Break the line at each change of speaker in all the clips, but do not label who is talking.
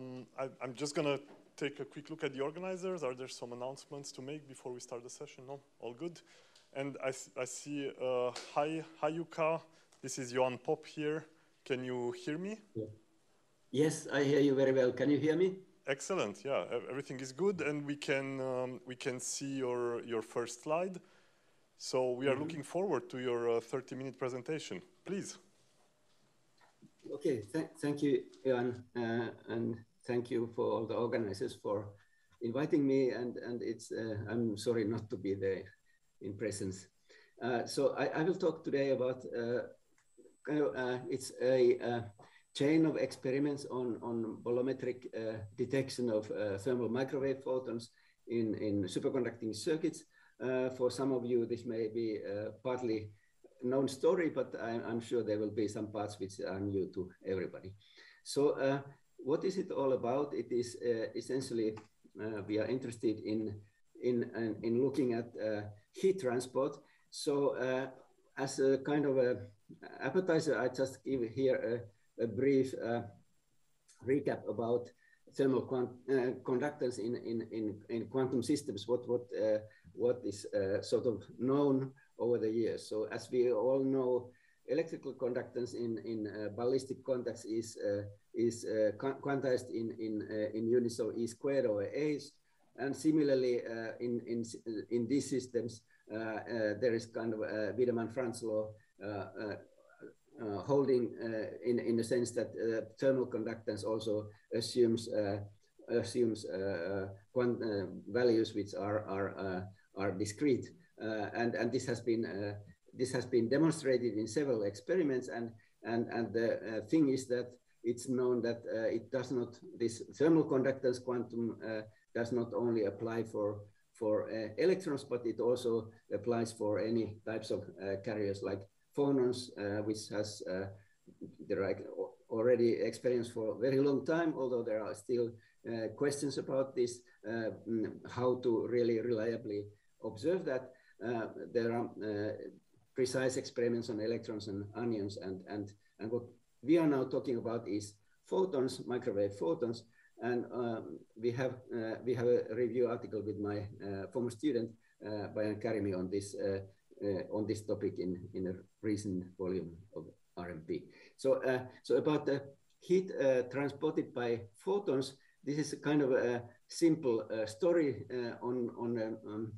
Um, I, am just going to take a quick look at the organizers. Are there some announcements to make before we start the session? No? All good? And I, I see, uh, hi, hi Jukka. This is Ioan Pop here. Can you hear me?
Yeah. Yes, I hear you very well. Can you hear me?
Excellent. Yeah, everything is good, and we can um, we can see your your first slide. So we are mm -hmm. looking forward to your 30-minute uh, presentation. Please.
Okay, th thank you, Ian, uh, and thank you for all the organizers for inviting me. And and it's uh, I'm sorry not to be there in presence. Uh, so I, I, will talk today about uh, kind of uh, it's a uh, chain of experiments on on bolometric detection of thermal microwave photons in in superconducting circuits. for some of you, this may be partly known story, but I'm, I'm, sure there will be some parts which are new to everybody. So uh, what is it all about? It is uh, essentially, uh, we are interested in, in, in, in looking at uh, heat transport. So uh, as a kind of a appetizer, I just give here a, a brief uh, recap about thermal conductance in, in, in, in, quantum systems, what, what, what is sort of known over the years. So as we all know, electrical conductance in, in uh, ballistic contacts is, uh, is uh, quantized in, in, uh, in units of E squared over A's. And similarly, uh, in, in, in these systems, uh, there is kind of a Wiedemann-Franz law holding in, in the sense that thermal conductance also assumes, assumes values which are, are, are discrete. Uh, and and this has been uh, this has been demonstrated in several experiments. And and and the uh, thing is that it's known that it does not this thermal conductance quantum does not only apply for for uh, electrons, but it also applies for any types of uh, carriers like phonons, uh, which has are already experienced for a very long time, although there are still questions about this, mm, how to really reliably observe that. Uh, there are uh, precise experiments on electrons and anyons, and, and, and what we are now talking about is photons, microwave photons, and um, we have uh, we have a review article with my uh, former student uh, Bayan Karimi on this uh, on this topic in in a recent volume of RMP. So so about the heat transported by photons, this is a kind of a simple story on on um,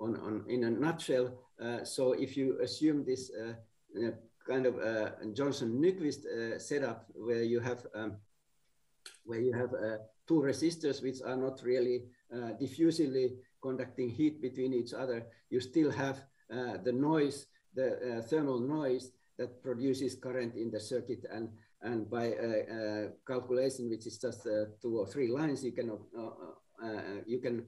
on, on in a nutshell. Uh, so if you assume this uh, uh, kind of uh, Johnson Nyquist uh, setup where you have um, where you have uh, two resistors which are not really diffusively conducting heat between each other, you still have the noise, the thermal noise that produces current in the circuit. And and by uh, uh, calculation, which is just uh, two or three lines, you can you can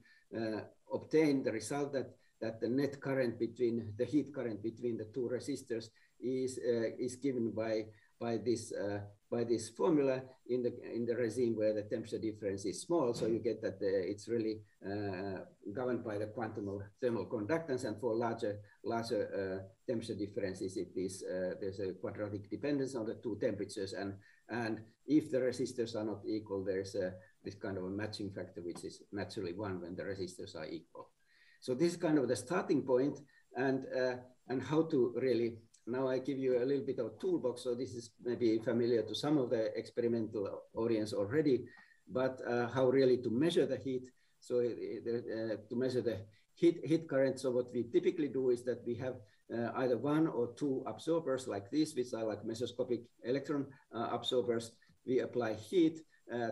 obtain the result that that the net current between the heat current between the two resistors is uh, is given by by this uh, by this formula in the in the regime where the temperature difference is small. So you get that uh, it's really governed by the quantum of thermal conductance, and for larger larger temperature differences, it is there's a quadratic dependence on the two temperatures, and and if the resistors are not equal, there's a this kind of a matching factor which is naturally one when the resistors are equal. So this is kind of the starting point and, uh, and how to really, now I give you a little bit of toolbox. So this is maybe familiar to some of the experimental audience already, but uh, how really to measure the heat. So uh, uh to measure the heat, heat current. So what we typically do is that we have uh, either one or two absorbers like this, which are like mesoscopic electron uh, absorbers. We apply heat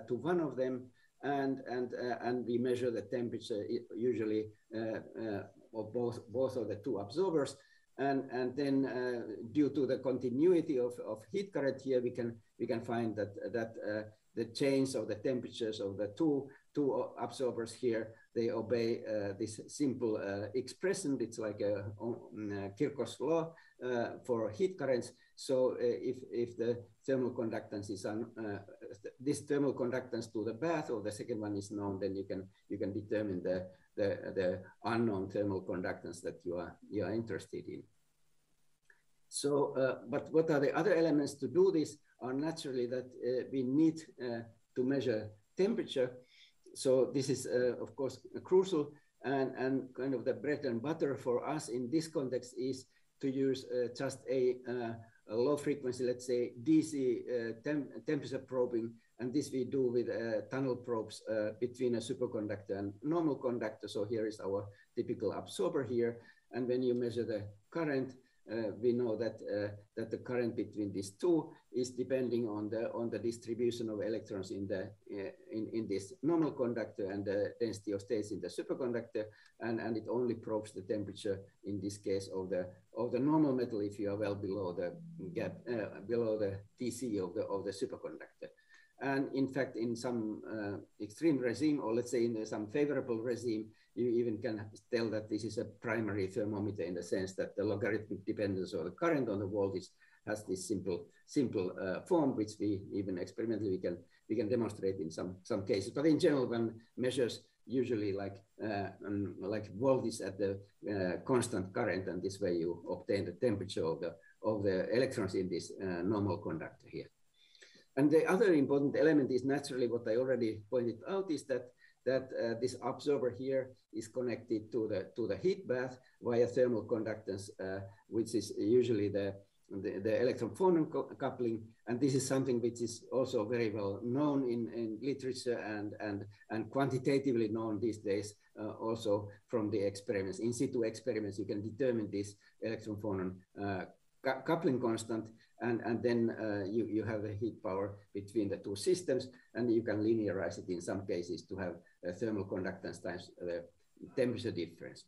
to one of them and and uh, and we measure the temperature usually uh, uh, of both both of the two absorbers and and then uh, due to the continuity of, of heat current here we can we can find that that uh, the change of the temperatures of the two two absorbers here they obey uh, this simple expression. It's like a, a Kirchhoff's law for heat currents so if if the thermal conductance is un, this thermal conductance to the bath or the second one is known, then you can you can determine the the, the unknown thermal conductance that you are you are interested in. So, uh, but what are the other elements to do this are naturally that uh, we need uh, to measure temperature. So this is, of course, crucial and, and kind of the bread and butter for us in this context is to use uh, just uh, a, low frequency, let's say DC uh, temp temperature probing. And this we do with tunnel probes between a superconductor and normal conductor. So here is our typical absorber here. And when you measure the current, uh, we know that uh, that the current between these two is depending on the on the distribution of electrons in the uh, in in this normal conductor and the density of states in the superconductor, and and it only probes the temperature in this case of the of the normal metal if you are well below the gap below the TC of the of the superconductor. And in fact, in some uh, extreme regime, or let's say in some favorable regime, you even can tell that this is a primary thermometer in the sense that the logarithmic dependence of the current on the voltage has this simple simple uh, form, which we even experimentally we can we can demonstrate in some some cases. But in general, when measures usually like uh, um, like voltage at the uh, constant current, and this way you obtain the temperature of the of the electrons in this uh, normal conductor here. And the other important element is naturally what I already pointed out is that that uh, this absorber here is connected to the to the heat bath via thermal conductance, uh, which is usually the the, the electron phonon coupling, and this is something which is also very well known in, in literature and, and, and quantitatively known these days, uh, also from the experiments. In situ experiments, you can determine this electron phonon uh, coupling constant, and, and then uh, you, you have the heat power between the two systems, and you can linearize it in some cases to have a thermal conductance times the temperature difference.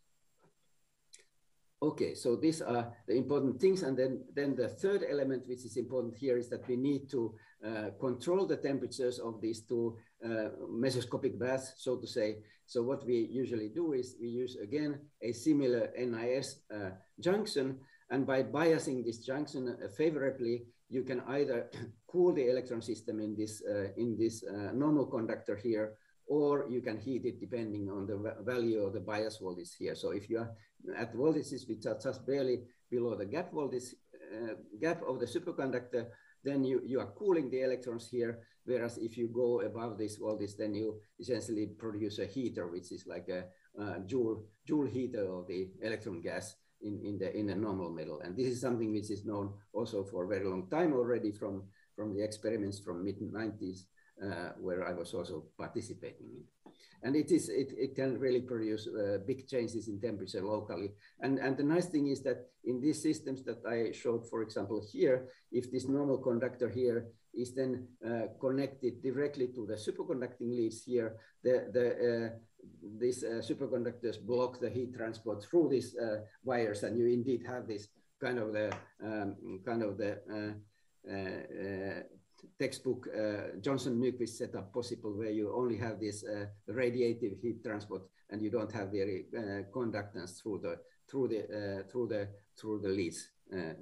Okay, so these are the important things. And then, then the third element, which is important here, is that we need to uh, control the temperatures of these two uh, mesoscopic baths, so to say. So what we usually do is we use, again, a similar NIS uh, junction. And by biasing this junction uh, favorably, you can either cool the electron system in this, uh, in this uh, normal conductor here, or you can heat it depending on the value of the bias voltage here. So if you are at voltages which are just barely below the gap voltage uh, gap of the superconductor, then you, you are cooling the electrons here. Whereas if you go above this voltage, then you essentially produce a heater, which is like a uh, joule, joule heater of the electron gas in, in, the, in a normal metal. And this is something which is known also for a very long time already from, from the experiments from mid 90s uh, where I was also participating in. And it is it, it can really produce uh, big changes in temperature locally. And, and the nice thing is that in these systems that I showed, for example, here, if this normal conductor here is then uh, connected directly to the superconducting leads here, the, the, uh, these uh, superconductors block the heat transport through these uh, wires, and you indeed have this kind of the um, kind of the uh, textbook uh, Johnson Nyquist setup possible where you only have this uh, radiative heat transport and you don't have the uh, conductance through the through the through the through the leads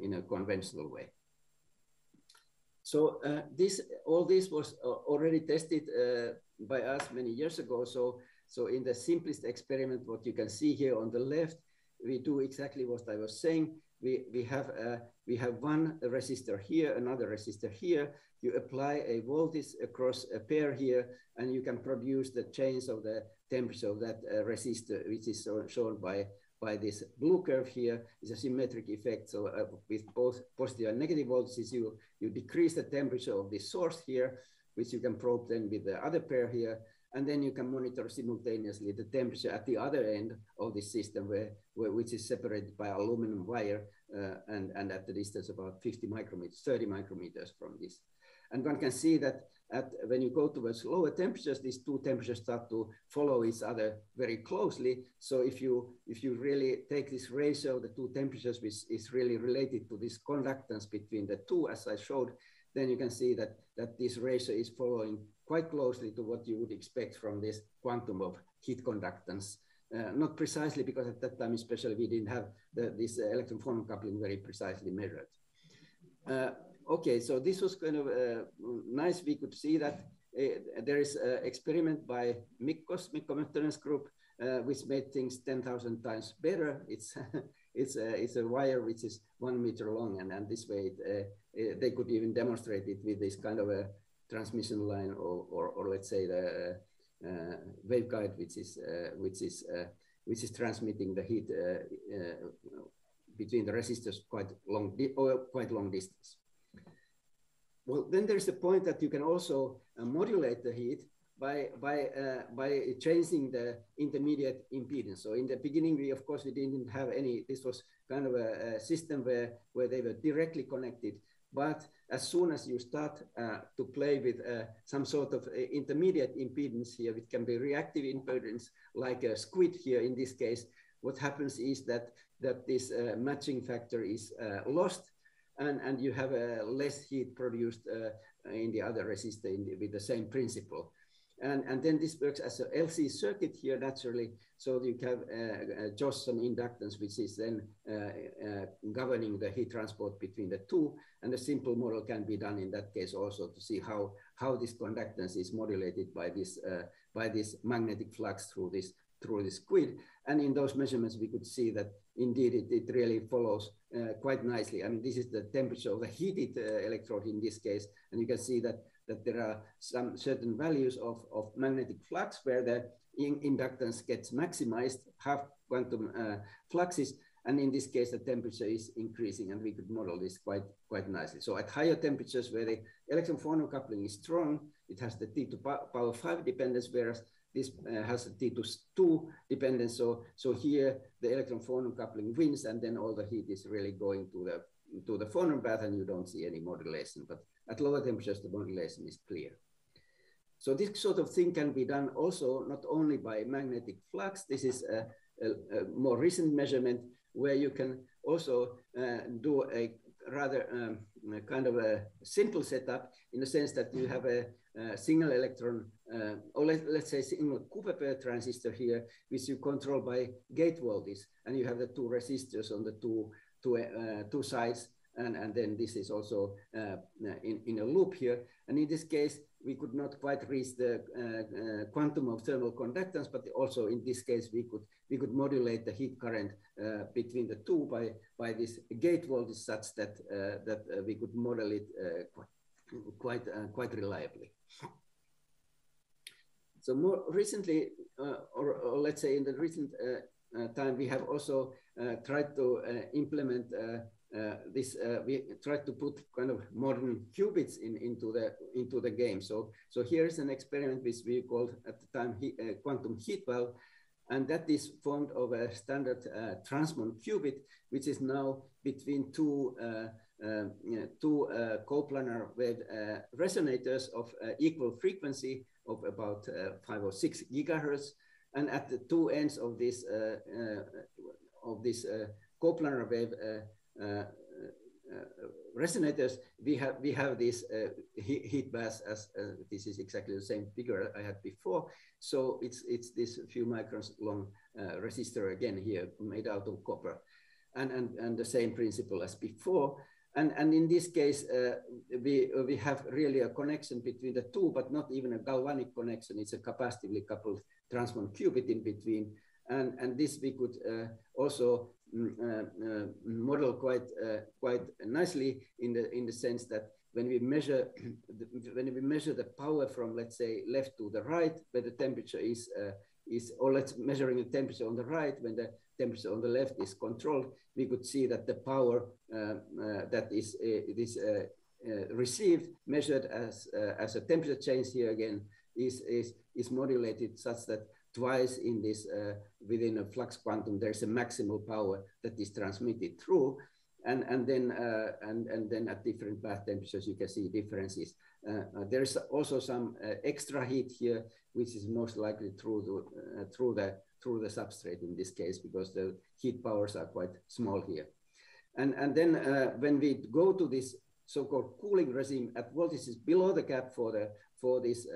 in a conventional way. So this all this was already tested by us many years ago. So so in the simplest experiment, what you can see here on the left, we do exactly what I was saying. We we have a, we have one resistor here, another resistor here, you apply a voltage across a pair here, and you can produce the change of the temperature of that uh, resistor, which is shown by, by this blue curve here. It's a symmetric effect. So uh, with both positive and negative voltages, you, you decrease the temperature of this source here, which you can probe then with the other pair here. And then you can monitor simultaneously the temperature at the other end of the system, where, where which is separated by aluminum wire uh, and, and at the distance about 50 micrometers, 30 micrometers from this. And one can see that at, when you go towards lower temperatures, these two temperatures start to follow each other very closely. So if you if you really take this ratio, the two temperatures, which is really related to this conductance between the two, as I showed, then you can see that that this ratio is following quite closely to what you would expect from this quantum of heat conductance. Uh, not precisely because at that time, especially, we didn't have the, this electron phonon coupling very precisely measured. Uh, okay, so this was kind of uh, nice. We could see that uh, there is an experiment by Mikkos, Mikko group, uh, which made things 10,000 times better. It's, it's, a, it's a wire which is one meter long, and, and this way it, uh, they could even demonstrate it with this kind of a transmission line or, or, or let's say the uh, waveguide, which is, uh, which, is, uh, which is transmitting the heat between the resistors quite long, or quite long distance. Well, then there's the point that you can also modulate the heat by by uh, by changing the intermediate impedance. So in the beginning, we of course we didn't have any. This was kind of a, a system where where they were directly connected. But as soon as you start uh, to play with uh, some sort of uh, intermediate impedance here, which can be reactive impedance, like a squid here in this case, what happens is that that this uh, matching factor is uh, lost, and and you have less heat produced in the other resistor the, with the same principle. And, and then this works as a LC circuit here naturally. So you have uh, uh, Josephson inductance, which is then uh, uh, governing the heat transport between the two. And a simple model can be done in that case also to see how, how this conductance is modulated by this, uh, by this magnetic flux through this, through this squid. And in those measurements, we could see that indeed it, it really follows uh, quite nicely. I mean, this is the temperature of the heated electrode in this case. And you can see that that there are some certain values of, of magnetic flux where the in inductance gets maximized, half quantum uh, fluxes, and in this case, the temperature is increasing, and we could model this quite, quite nicely. So at higher temperatures where the electron phonon coupling is strong, it has the T to power 5 dependence, whereas this uh, has a T to 2 dependence. So, so here the electron phonon coupling wins, and then all the heat is really going to the to the phonon bath, and you don't see any modulation. But at lower temperatures, the modulation is clear. So this sort of thing can be done also not only by magnetic flux. This is a, a, a more recent measurement where you can also uh, do a rather um, a kind of a simple setup in the sense that you have a, a single electron, uh, or let, us say single Cooper pair transistor here, which you control by gate voltage, and you have the two resistors on the two, two, uh, two sides and, and then this is also uh, in, in a loop here. And in this case, we could not quite reach the uh, uh, quantum of thermal conductance, but also in this case, we could we could modulate the heat current uh, between the two by by this gate voltage such that uh, that uh, we could model it quite quite reliably. So more recently, or, or, let's say in the recent time, we have also tried to implement uh, this uh, we tried to put kind of modern qubits in, into the into the game. So so here is an experiment which we called at the time he, uh, quantum heat valve, and that is formed of a standard uh, transmon qubit, which is now between two uh, two uh, coplanar wave resonators of equal frequency of about five or six gigahertz, and at the two ends of this of this coplanar wave uh, uh, resonators, we have we have this uh, heat, heat bath as this is exactly the same figure I had before. So it's it's this few microns long resistor again here made out of copper, and and and the same principle as before. And, and in this case, uh, we, uh, we have really a connection between the two, but not even a galvanic connection. It's a capacitively coupled transmon qubit in between. And, and this we could uh, also uh, uh, Mm, uh, uh, model quite uh, quite nicely in the in the sense that when we measure when we measure the power from let's say left to the right where the temperature is uh, is or let's measuring the temperature on the right when the temperature on the left is controlled we could see that the power that is this uh, received measured as uh, as a temperature change here again is is is modulated such that twice in this uh, within a flux quantum there's a maximal power that is transmitted through and and then uh, and and then at different bath temperatures you can see differences. Uh, uh there's also some uh, extra heat here which is most likely through the uh, through the through the substrate in this case because the heat powers are quite small here. And and then when we go to this so-called cooling regime at voltages below the gap for the for this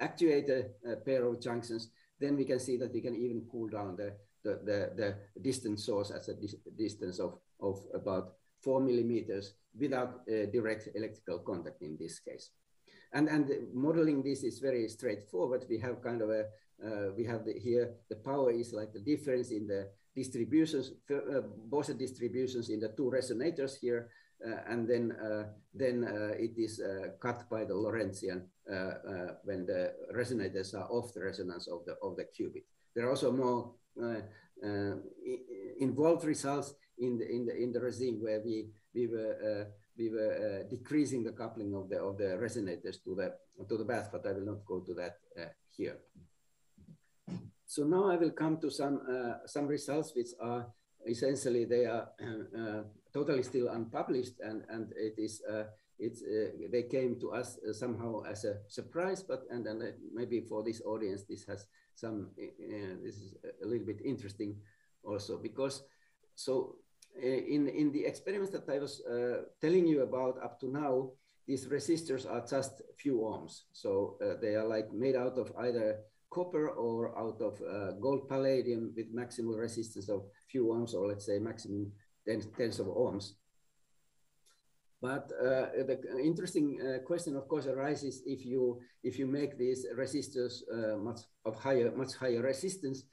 actuator pair of junctions then we can see that we can even cool down the, the, the, the distance source at a dis distance of, of about four millimeters without uh, direct electrical contact in this case. And, and modeling this is very straightforward. We have kind of a, uh, we have the, here, the power is like the difference in the distributions, uh, Bose distributions in the two resonators here. Uh, and then uh, then uh, it is cut by the Lorentzian when the resonators are off the resonance of the of the qubit. There are also more involved results in the in the in the regime where we we were we were uh, decreasing the coupling of the of the resonators to the to the bath, but I will not go to that uh, here. So now I will come to some uh, some results which are essentially they are uh, totally still unpublished, and and it is uh, it's uh, they came to us somehow as a surprise, but and then maybe for this audience this has some this is a little bit interesting also because so in, in the experiments that I was uh, telling you about up to now, these resistors are just few ohms. So uh, they are like made out of either copper or out of uh, gold palladium with maximum resistance of few ohms or let's say maximum tens, tens of ohms. But uh, the interesting uh, question, of course, arises if you if you make these resistors uh, much of higher much higher resistance,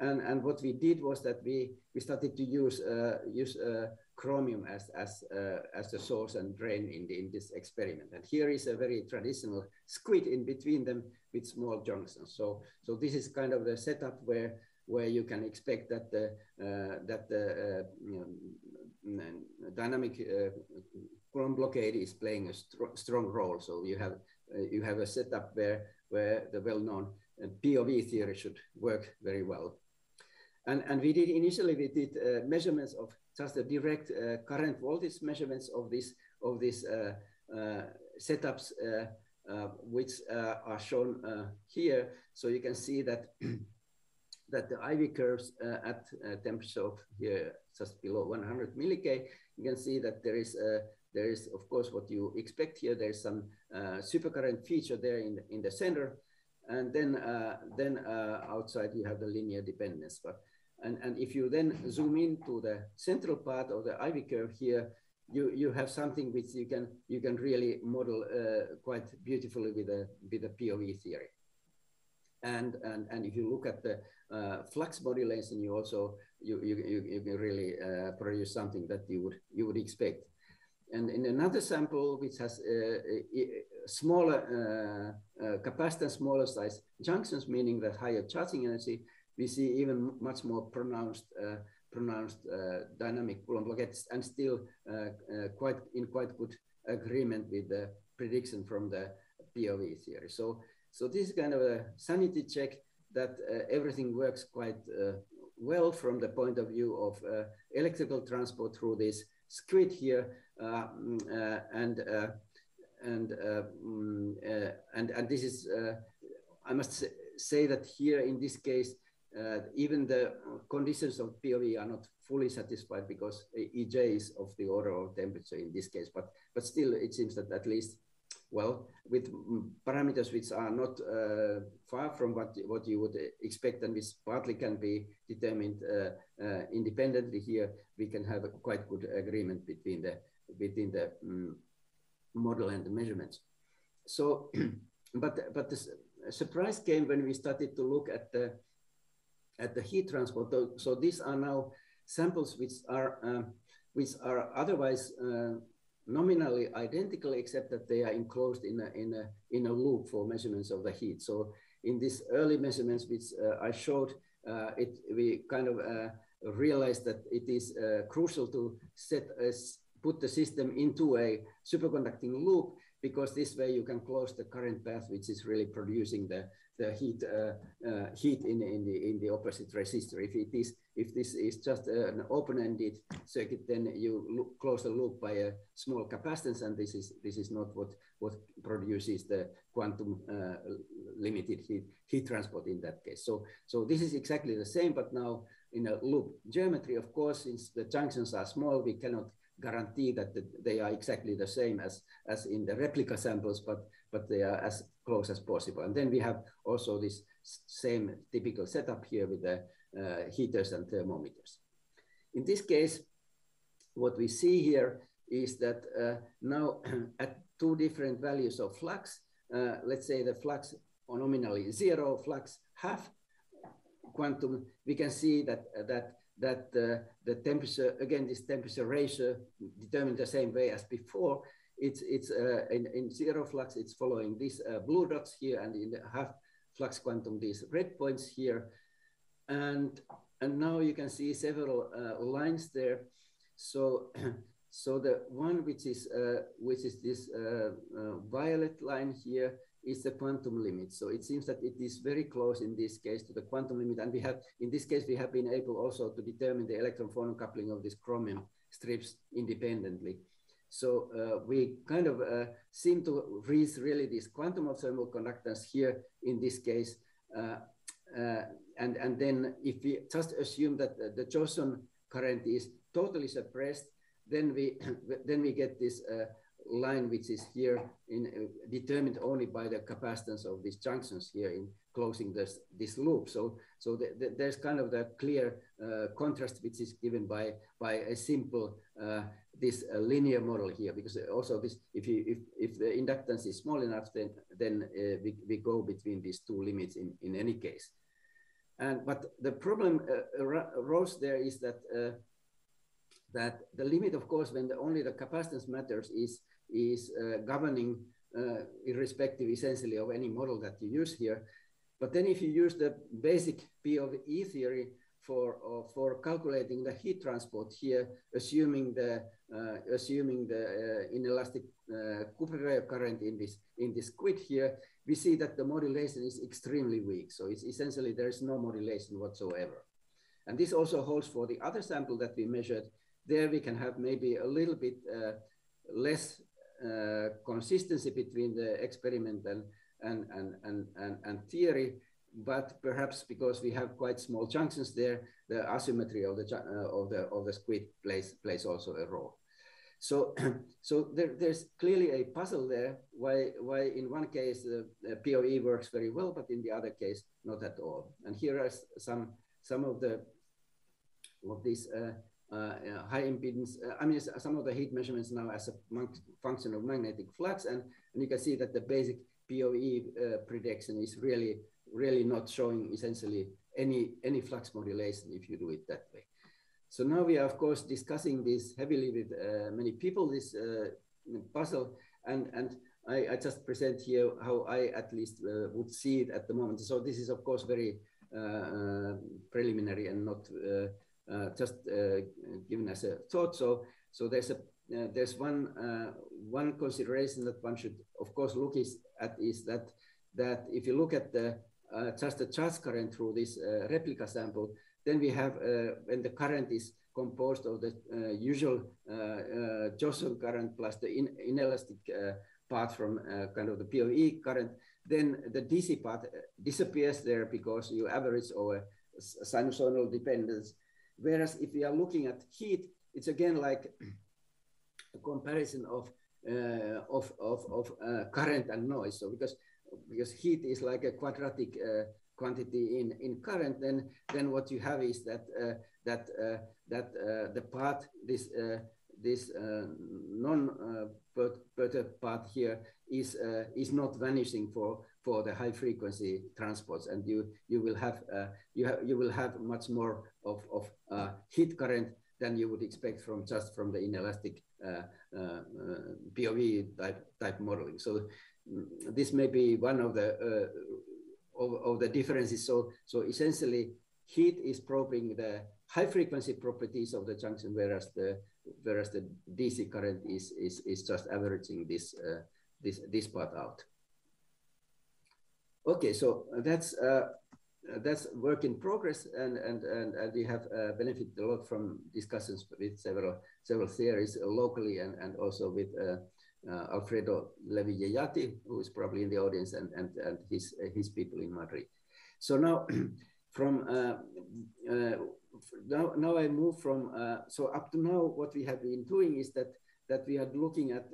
and, and what we did was that we, we started to use, uh, use uh, chromium as, as, uh, as the source and drain in, the, in this experiment. And here is a very traditional squid in between them with small junctions. So, so this is kind of the setup where, where you can expect that the, uh, that the uh, you know, dynamic uh, Coulomb blockade is playing a str strong role. So you have, you have a setup where, where the well-known P(E) theory should work very well. And, and we did initially, we did uh, measurements of just the direct uh, current voltage measurements of this of these uh, uh setups, uh, uh, which are shown here. So you can see that that the IV curves uh, at a temperature of here just below 100 millik, you can see that there is a there is of course what you expect here. There's some supercurrent feature there in the, in the center, and then then outside you have the linear dependence. But and, and if you then zoom into the central part of the IV curve here, you, you have something which you can, you can really model uh, quite beautifully with a, with a P(E) theory. And, and, and if you look at the uh, flux modulation, you also, you, you, you, you can really uh, produce something that you would, you would expect. And in another sample, which has uh, smaller uh, uh, capacitance, smaller size junctions, meaning that higher charging energy, we see even much more pronounced pronounced dynamic Coulomb blockades and still quite in quite good agreement with the prediction from the P(E) theory. So, so this is kind of a sanity check that everything works quite well from the point of view of electrical transport through this squid here, mm, and and uh, mm, uh, and and this is uh, I must say that here in this case uh, even the conditions of P(E) are not fully satisfied because EJ is of the order of temperature in this case, but, but still it seems that at least, well, with parameters which are not uh, far from what, what you would expect and which partly can be determined uh, uh independently here, we can have a quite good agreement between the, between the um, model and the measurements. So, but, but the surprise came when we started to look at the at the heat transport. So these are now samples which are um, which are otherwise uh, nominally identical, except that they are enclosed in a, in a in a loop for measurements of the heat. So in these early measurements, which uh, I showed, uh, it we kind of uh, realized that it is uh, crucial to set a, put the system into a superconducting loop because this way you can close the current path, which is really producing the, the heat uh, uh, heat in, in the in the opposite resistor. If it is if this is just an open-ended circuit, then you look, close the loop by a small capacitance, and this is this is not what what produces the quantum uh, limited heat heat transport in that case. So so this is exactly the same, but now in a loop geometry. Of course, since the junctions are small, we cannot guarantee that they are exactly the same as, as in the replica samples, but, but they are as close as possible. And then we have also this same typical setup here with the uh, heaters and thermometers. In this case, what we see here is that uh, now at two different values of flux, uh, let's say the flux nominally zero, flux half quantum, we can see that, that that uh, the temperature, again, this temperature ratio determined the same way as before. It's, it's uh, in, in zero flux, it's following these uh, blue dots here and in the half flux quantum, these red points here. And, and now you can see several lines there. So, so the one which is, uh, which is this uh, violet line here is the quantum limit. So it seems that it is very close in this case to the quantum limit. And we have, in this case, we have been able also to determine the electron phonon coupling of these chromium strips independently. So uh, we kind of uh, seem to reach really this quantum of thermal conductance here in this case. Uh, uh and, and then if we just assume that the Josephson current is totally suppressed, then we, then we get this uh, line which is here in, uh, determined only by the capacitance of these junctions here in closing this, this loop. So, so the, the, there's kind of the clear uh, contrast which is given by, by a simple uh, this uh, linear model here because also this if you if, if the inductance is small enough then then uh, we, we go between these two limits in, in any case. And but the problem arose there is that that the limit, of course, when the, only the capacitance matters is is uh, governing uh, irrespective essentially of any model that you use here. But then if you use the basic P of E theory for, uh, for calculating the heat transport here, assuming the, uh, assuming the uh, inelastic uh, Cooper current in this, in this squid here, we see that the modulation is extremely weak. So it's essentially there is no modulation whatsoever. And this also holds for the other sample that we measured. There we can have maybe a little bit less uh, consistency between the experiment and, and, and, and, and, and theory, but perhaps because we have quite small junctions there, the asymmetry of the, uh, of the, of the squid plays, plays also a role. So, so there, there's clearly a puzzle there. Why, why in one case the, the, POE works very well, but in the other case not at all. And here are some some of the of these uh, uh, high impedance. Uh, I mean, some of the heat measurements now as a function of magnetic flux, and, and you can see that the basic POE uh, prediction is really, really not showing essentially any, any flux modulation if you do it that way. So now we are, of course, discussing this heavily with uh, many people, this uh, puzzle, and, and I, I, just present here how I at least uh, would see it at the moment. So this is, of course, very preliminary and not uh, just uh, given as a thought. So, so there's a uh, there's one one consideration that one should, of course, look is, at is that that if you look at the just the charge current through this replica sample, then we have when the current is composed of the uh, usual uh, uh, Josephson current plus the in inelastic part from kind of the POE current, then the DC part disappears there because you average over sinusoidal dependence Whereas if we are looking at heat, it's again like a comparison of uh, of of, of uh, current and noise. So because because heat is like a quadratic uh, quantity in in current, then then what you have is that uh, that uh, that uh, the part this this non perturbed part here is is not vanishing for for the high frequency transports and you you will have uh, you have you will have much more of, of uh, heat current than you would expect from just from the inelastic uh, uh, uh type type modeling. So mm, this may be one of the uh, of, of the differences. So so essentially heat is probing the high frequency properties of the junction, whereas the whereas the DC current is is, is just averaging this this this part out. Okay, so that's uh, that's work in progress, and and and, and we have uh, benefited a lot from discussions with several several theories uh, locally, and and also with uh, uh, Alfredo Levy Yeyati, who is probably in the audience, and and and his uh, his people in Madrid. So now, from now now I move from so up to now, what we have been doing is that that we are looking at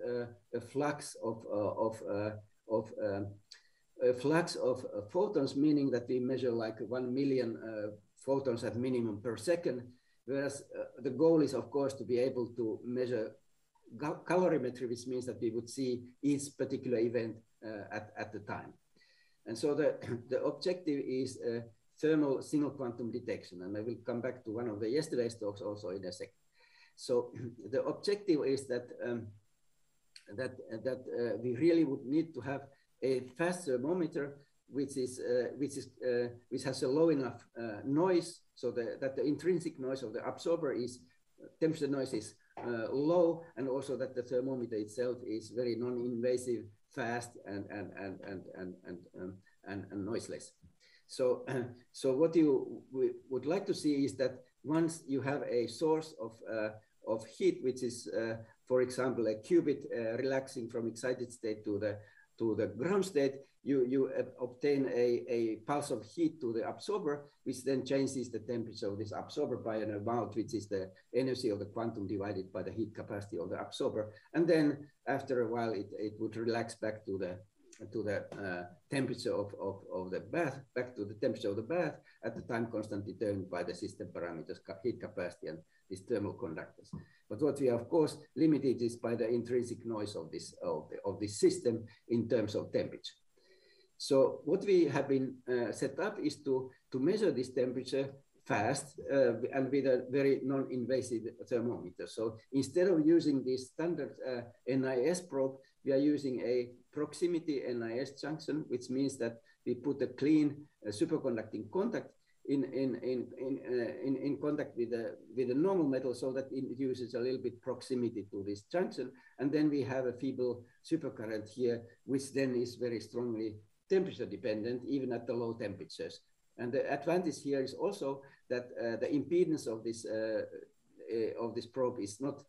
a flux of of of um, a flux of uh, photons, meaning that we measure like 1 million uh, photons at minimum per second, whereas uh, the goal is, of course, to be able to measure calorimetry, which means that we would see each particular event at, at the time. And so the, the objective is thermal single quantum detection. And I will come back to one of the yesterday's talks also in a second. So the objective is that um, that that uh, we really would need to have a fast thermometer which is uh, which is uh, which has a low enough uh, noise so the, that the intrinsic noise of the absorber is temperature noise is uh, low and also that the thermometer itself is very non-invasive fast and and and and and and, um, and, and noiseless. So so what you would like to see is that once you have a source of uh, of heat which is uh, for example a qubit relaxing from excited state to the to the ground state, you, you uh, obtain a, a pulse of heat to the absorber, which then changes the temperature of this absorber by an amount, which is the energy of the quantum divided by the heat capacity of the absorber. And then after a while, it, it would relax back to the to the uh, temperature of, of, of the bath, back to the temperature of the bath at the time constant determined by the system parameters, heat capacity and these thermal conductors. But what we are, of course, limited is by the intrinsic noise of this, of, the, of this system in terms of temperature. So what we have been uh, set up is to, to measure this temperature fast uh, and with a very non-invasive thermometer. So instead of using this standard uh, NIS probe, we are using a proximity NIS junction, which means that we put a clean uh, superconducting contact in in in in, uh, in, in contact with the with the normal metal so that it uses a little bit proximity to this junction and then we have a feeble supercurrent here which then is very strongly temperature dependent even at the low temperatures and the advantage here is also that uh, the impedance of this uh, uh of this probe is not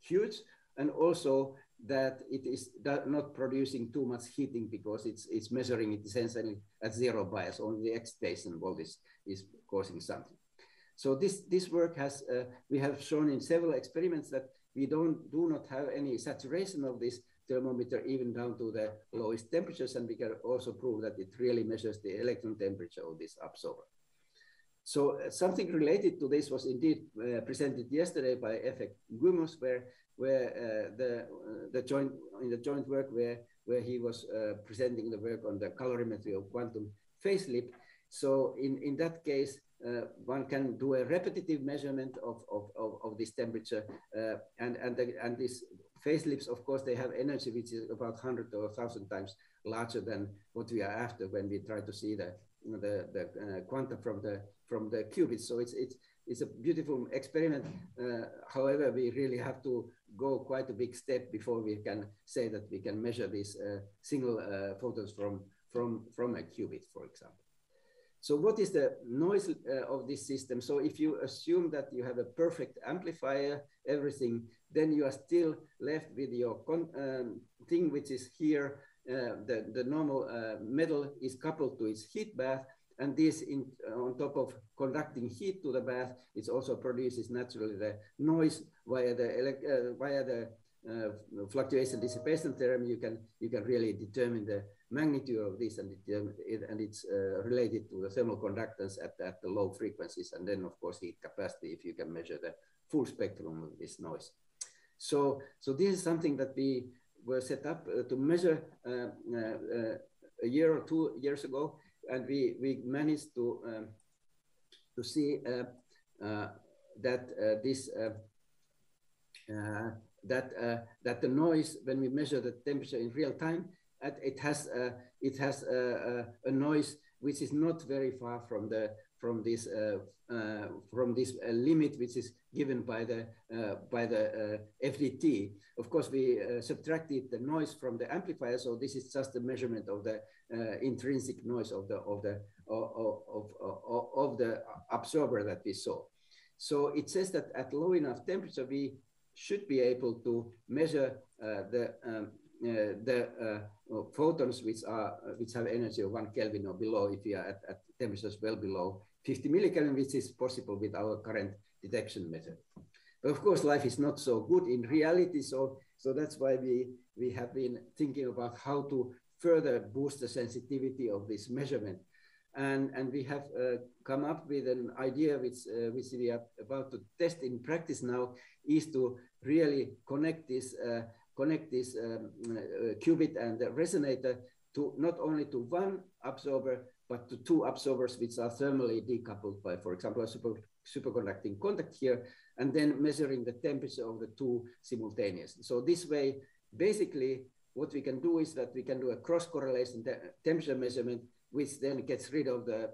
huge and also that it is not producing too much heating because it's it's measuring it essentially at zero bias. Only the excitation voltage is causing something. So this this work has uh, we have shown in several experiments that we don't do not have any saturation of this thermometer even down to the lowest temperatures, and we can also prove that it really measures the electron temperature of this absorber. So uh, something related to this was indeed uh, presented yesterday by Efek Gumus, where where uh, the uh, the joint in the joint work where where he was uh, presenting the work on the calorimetry of quantum phase slip. So in in that case, one can do a repetitive measurement of of, of, of this temperature, and and the, and these phase slips, of course, they have energy which is about hundred or thousand times larger than what we are after when we try to see the the, the uh, quanta from the from the qubits. So it's it's it's a beautiful experiment. Uh, however, we really have to go quite a big step before we can say that we can measure these uh, single photons from, from, from a qubit, for example. So what is the noise uh, of this system? So if you assume that you have a perfect amplifier, everything, then you are still left with your um, thing, which is here, the, the normal uh, metal is coupled to its heat bath, and this in, uh, on top of conducting heat to the bath, it also produces naturally the noise via the, uh, via the uh, fluctuation dissipation theorem. You can, you can really determine the magnitude of this and, it and it's uh, related to the thermal conductance at, at the low frequencies. And then of course heat capacity if you can measure the full spectrum of this noise. So, so this is something that we were set up uh, to measure uh, a year or two years ago and we, we managed to, um, to see uh, uh, that uh, this that that the noise when we measure the temperature in real time, it has it has a, a noise which is not very far from the from this uh, uh, from this uh, limit which is given by the by the FDT. Of course, we subtracted the noise from the amplifier, so this is just a measurement of the intrinsic noise of the of the of, of, of, of the absorber that we saw. So it says that at low enough temperature, we should be able to measure uh, the um, uh, the uh, photons which are which have energy of one Kelvin or below if we are at, at temperatures well below 50 millikelvin, which is possible with our current detection method. But of course, life is not so good in reality. So, so that's why we, we have been thinking about how to further boost the sensitivity of this measurement. And, and we have uh, come up with an idea which, uh, which we are about to test in practice now is to really connect this, uh, connect this um, uh, qubit and the resonator to not only to one absorber, but to two absorbers which are thermally decoupled by, for example, a super, superconducting contact here, and then measuring the temperature of the two simultaneously. So this way, basically, what we can do is that we can do a cross correlation te temperature measurement, which then gets rid of the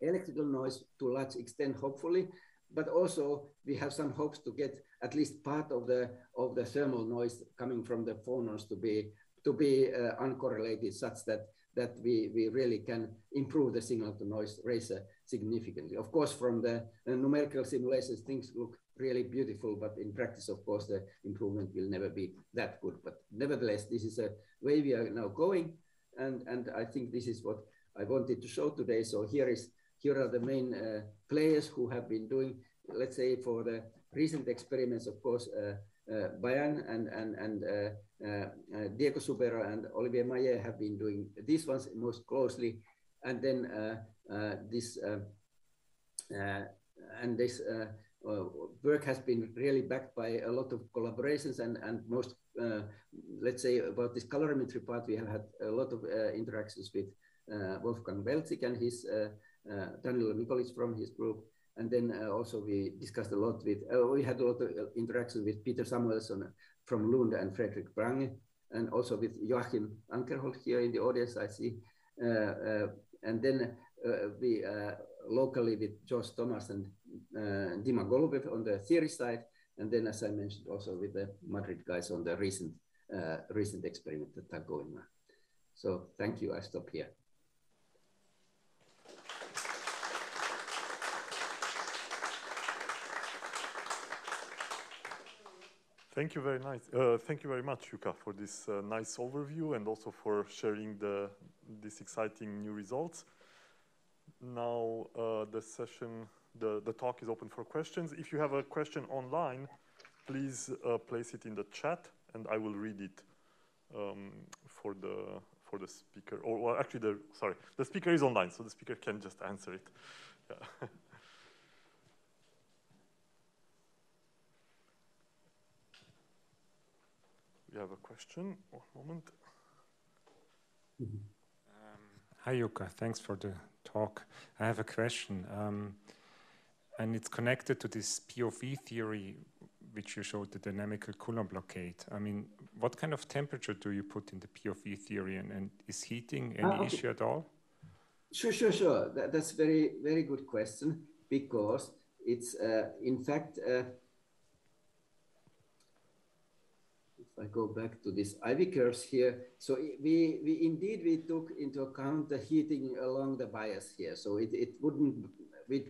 electrical noise to a large extent, hopefully. But also we have some hopes to get at least part of the of the thermal noise coming from the phonons to be to be uh, uncorrelated, such that that we, we really can improve the signal to noise ratio significantly. Of course, from the numerical simulations, things look really beautiful, but in practice, of course, the improvement will never be that good. But nevertheless, this is a way we are now going. And, and I think this is what I wanted to show today. So here is here are the main uh, players who have been doing, let's say, for the recent experiments, of course, uh, uh, Bayan and, and, and uh, Uh, uh, Diego Subero and Olivier Maillet have been doing these ones most closely. And then uh, this, and this work has been really backed by a lot of collaborations and, and most, let's say, about this calorimetry part, we have had a lot of interactions with Wolfgang Belzig and his Daniel Mikulic from his group. And then uh, also we discussed a lot with, uh, we had a lot of uh, interaction with Peter Samuelsson from Lund and Fredrik Brange, and also with Joachim Ankerhold here in the audience, I see. Uh, uh, and then uh, we locally with George Thomas and Dima Golubev on the theory side, and then as I mentioned also with the Madrid guys on the recent recent experiment that are going on. So thank you, I stop here.
Thank you very nice. Uh, thank you very much, Jukka, for this uh, nice overview and also for sharing the these exciting new results. Now uh, the session, the the talk is open for questions. If you have a question online, please uh, place it in the chat, and I will read it um, for the for the speaker. Or actually, the sorry, the speaker is online, so the speaker can just answer it. Yeah. have a question. One moment.
Um, hi, Jukka. Thanks for the talk. I have a question, um, and it's connected to this P(E) theory, which you showed the dynamical Coulomb blockade. I mean, what kind of temperature do you put in the P(E) theory, and, and is heating any uh, okay. issue at all?
Sure, sure, sure. That, that's very, very good question because it's uh, in fact. Uh, I go back to these IV curves here. So we, we indeed, we took into account the heating along the bias here. So it, it wouldn't, we,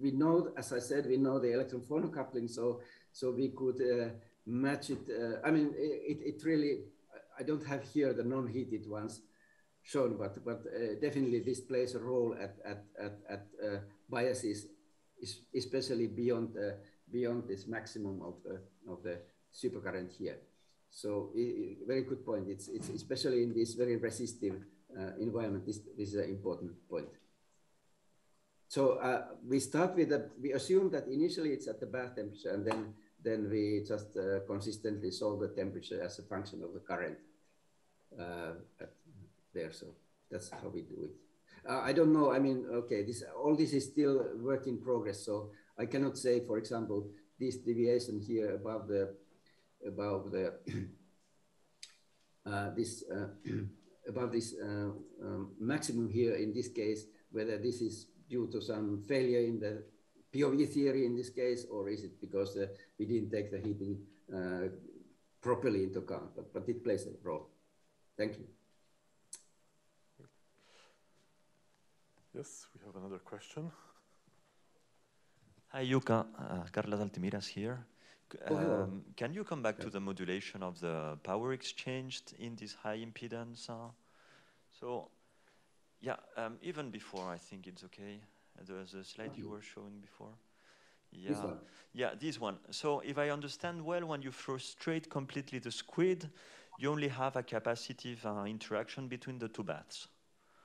we know, as I said, we know the electron phonon coupling. So, so we could uh, match it. Uh, I mean, it, it really, I don't have here the non-heated ones shown, but, but uh, definitely this plays a role at, at, at, at uh, biases, especially beyond, uh, beyond this maximum of the, of the supercurrent here. So very good point. It's, it's especially in this very resistive uh, environment, this, this is an important point. So uh, we start with that, we assume that initially it's at the bath temperature and then, then we just uh, consistently solve the temperature as a function of the current uh, there. So that's how we do it. Uh, I don't know, I mean, okay, this all this is still work in progress. So I cannot say, for example, this deviation here above the about the uh, this uh, about this uh, um, maximum here in this case, whether this is due to some failure in the P(E) theory in this case, or is it because uh, we didn't take the heating uh, properly into account? But, but it plays a role. Thank you.
Yes, we have another question.
Hi, Jukka. Uh, Carles Altimiras here. Um, can you come back to the modulation of the power exchanged in this high impedance? Uh, so, yeah, um, even before, I think it's okay. The, the slide you were showing before. Yeah,
this one.
yeah, this one. So, if I understand well, when you frustrate completely the squid, you only have a capacitive uh, interaction between the two baths.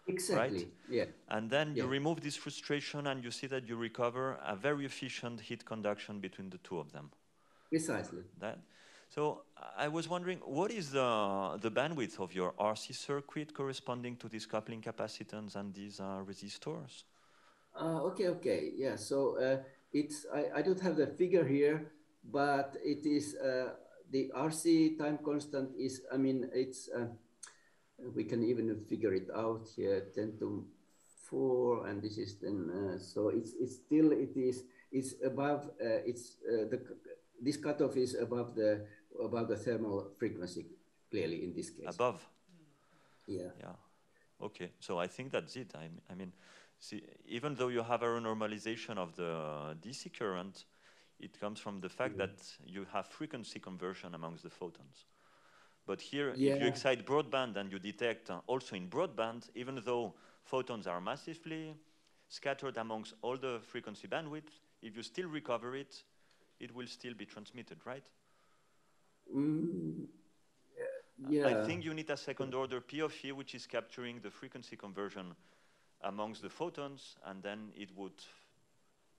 Exactly.
Right?
Yeah.
And then
yeah.
you remove this frustration, and you see that you recover a very efficient heat conduction between the two of them.
Precisely.
That. So I was wondering, what is the, the bandwidth of your RC circuit corresponding to these coupling capacitance and these uh, resistors?
Uh, okay, okay, yeah. So uh, it's I, I don't have the figure here, but it is uh, the RC time constant is I mean it's uh, we can even figure it out here 10 to 4 and this is then uh, so it's it's still it is it's above uh, it's the this cutoff is above the above the thermal frequency clearly in this case.
Above.
Yeah.
Yeah. Okay. So I think that's it. I, I mean, see, even though you have a normalization of the DC current, it comes from the fact
yeah.
that you have frequency conversion amongst the photons. But here,
yeah.
if you excite broadband and you detect uh, also in broadband, even though photons are massively scattered amongst all the frequency bandwidth, if you still recover it, it will still be transmitted, right?
Mm, yeah.
I think you need a second order P of E, which is capturing the frequency conversion amongst the photons, and then it would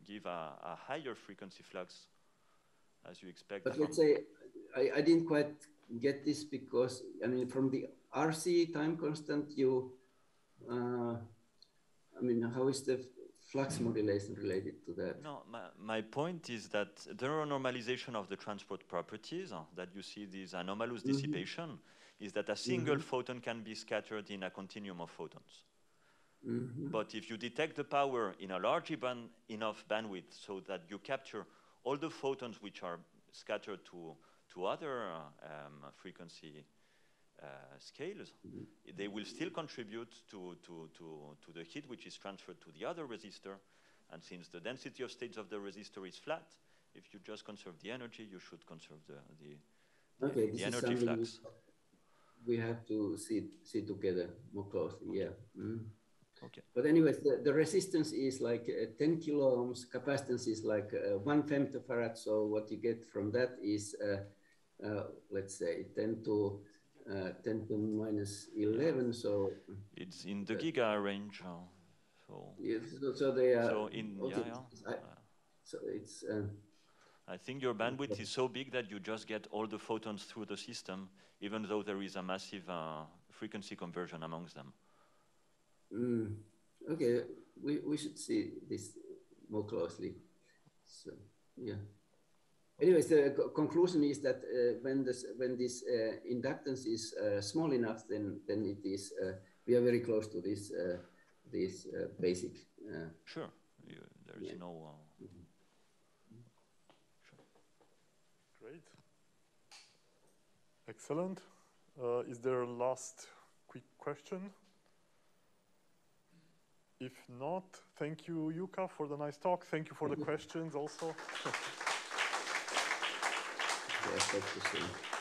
give a, a higher frequency flux as you expect.
But let's say I, I didn't quite get this because, I mean, from the RC time constant, you, uh, I mean, how is the flux modulation related to that?
No, my, my point is that the normalization of the transport properties, uh, that you see this anomalous
Mm -hmm.
dissipation, is that a single
Mm -hmm.
photon can be scattered in a continuum of photons.
Mm -hmm.
But if you detect the power in a large band, enough bandwidth so that you capture all the photons which are scattered to, to other uh, um, frequency scales,
Mm-hmm.
they will still contribute to, to, to, to the heat which is transferred to the other resistor. And since the density of states of the resistor is flat, if you just conserve the energy, you should conserve the, the,
okay,
the energy flux.
We have to see, see together more closely, yeah. Mm.
Okay.
But anyways, the, the resistance is like uh, 10 kilo ohms, capacitance is like uh, one femtofarad. So what you get from that is, uh, uh let's say 10 to uh, 10 to minus 11. So
it's in the giga range. Uh, so
yes, so, so they are.
So in yeah, yeah.
I, so it's. Uh,
I think your bandwidth is so big that you just get all the photons through the system, even though there is a massive uh, frequency conversion amongst them.
Mm, okay, we, we should see this more closely. So, yeah. Anyways, the conclusion is that uh, when this when this uh, inductance is uh, small enough, then then it is uh, we are very close to this uh, this uh, basic.
sure, you, there is yeah. no.
Mm -hmm.
Sure.
Great. Excellent. is there a last quick question? If not, thank you, Jukka, for the nice talk. Thank you for the questions also.
yes,